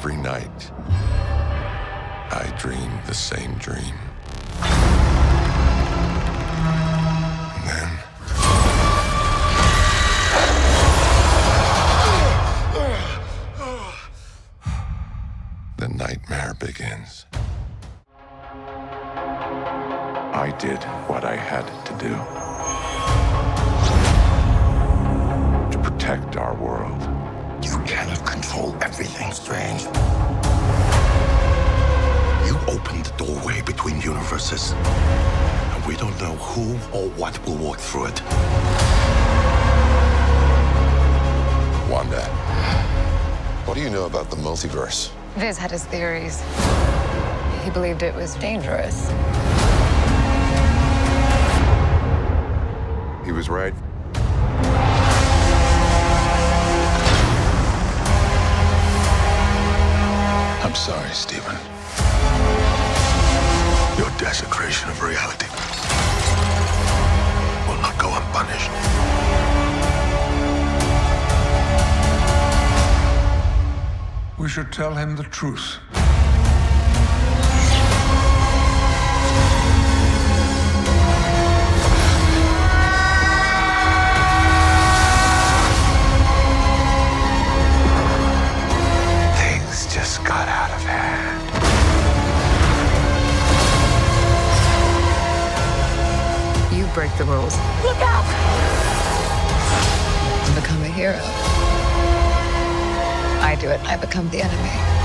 every night, I dream the same dream. Then. The nightmare begins. I did what I had to do to protect our world. You cannot control everything, Strange. You opened the doorway between universes, and we don't know who or what will walk through it. Wanda, what do you know about the multiverse? Vis had his theories. He believed it was dangerous. He was right. I'm sorry, Stephen. Your desecration of reality will not go unpunished. We should tell him the truth. Break the rules. Look out! And become a hero. I do it, I become the enemy.